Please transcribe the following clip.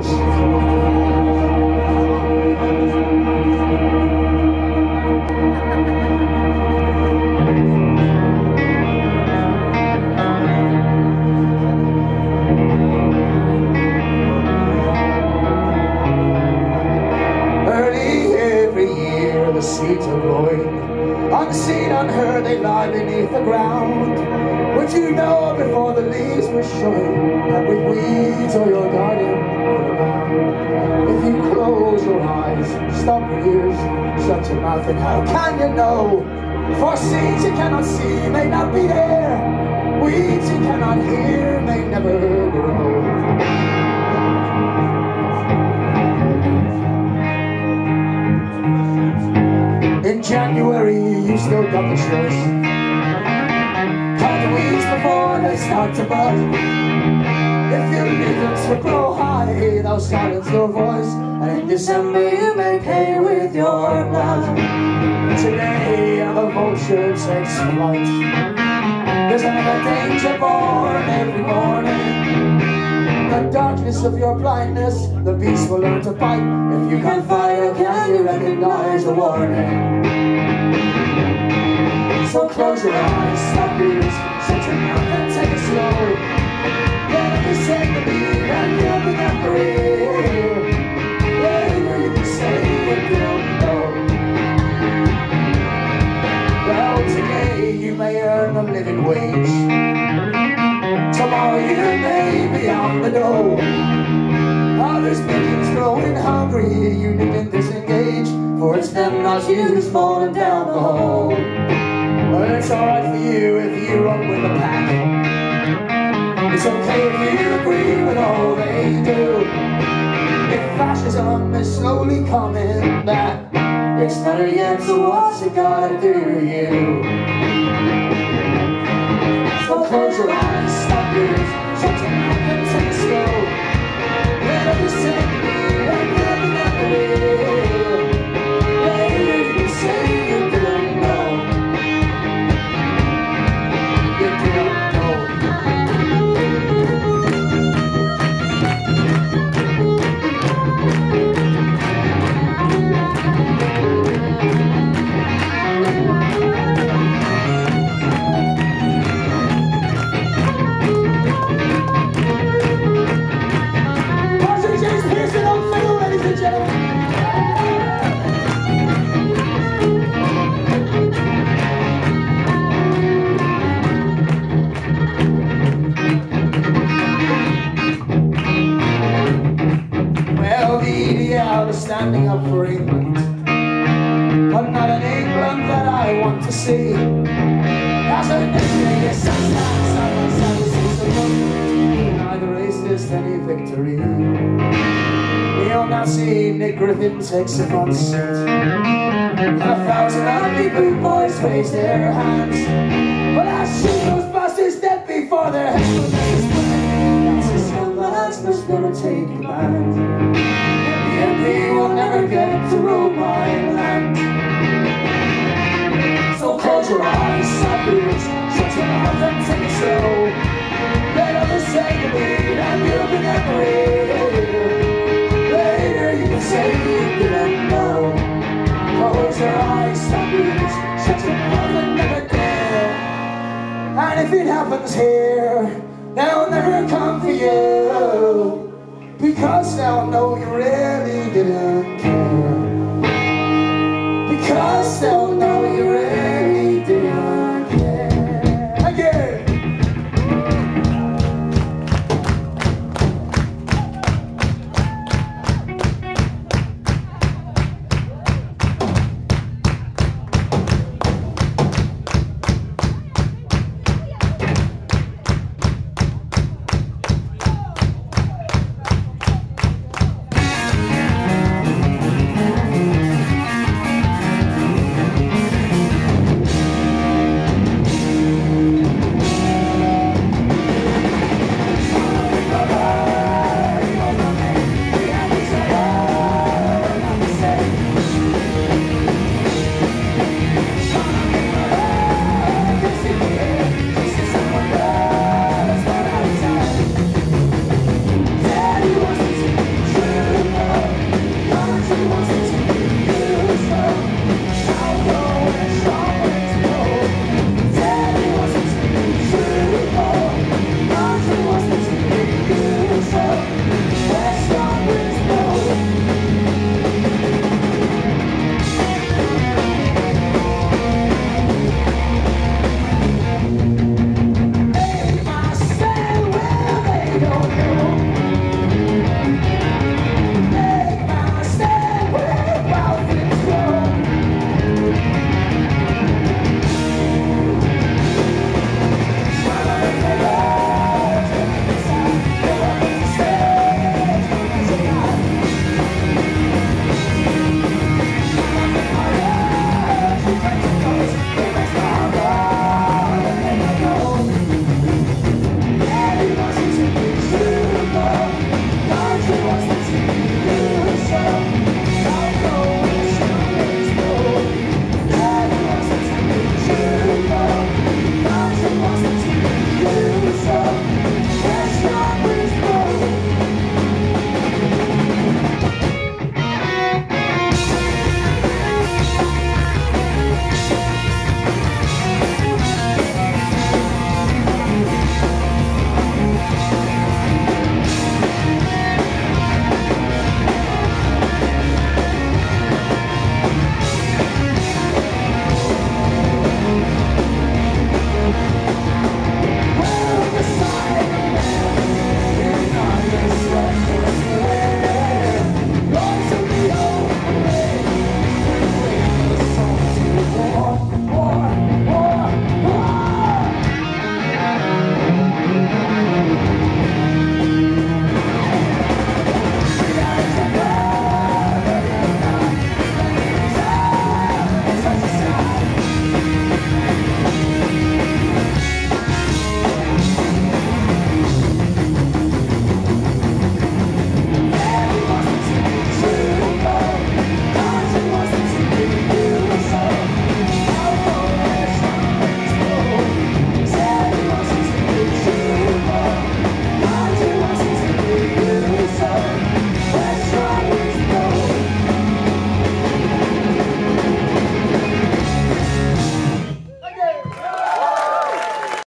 choice. seeds are growing Unseen, unheard, they lie beneath the ground Would you know before the leaves were showing That with weeds or your garden close your eyes, stop your ears. Shut your mouth and how can you know? For seeds you cannot see may not be there. Weeds you cannot hear may never grow. In January, you still got the choice. Cut the weeds before they start to bud. If you leave them to grow they'll silence your voice. And in December, you may pay with your blood. Today, the vulture takes flight. There's another danger born every morning. The darkness of your blindness, the beast will learn to bite. If you can fire, can you recognize a warning? So close your eyes, stop ears, dole. Others millions growing hungry, you needn't disengage. For it's them, not you, who's falling down the hole. Well, it's alright for you if you run with the pack. It's okay if you agree with all they do. If fascism is slowly coming back, it's better yet, so what's it gotta do you? So close your eyes, to see. As a nation, sometimes Neither racist any victory. Neo-Nazi Nick Griffin takes a front seat. A thousand ugly blue boys raise their hands. But I shoot those bastards dead before their heads That's a scumbag's must never take command. He will never get to rule my land. Your mouth and take it slow. Let others say the lead and you'll be never Later you can say you didn't know. Close your eyes, your mouth and never dare. And if it happens here, they'll never come for you. Because they'll know you really didn't care Because they'll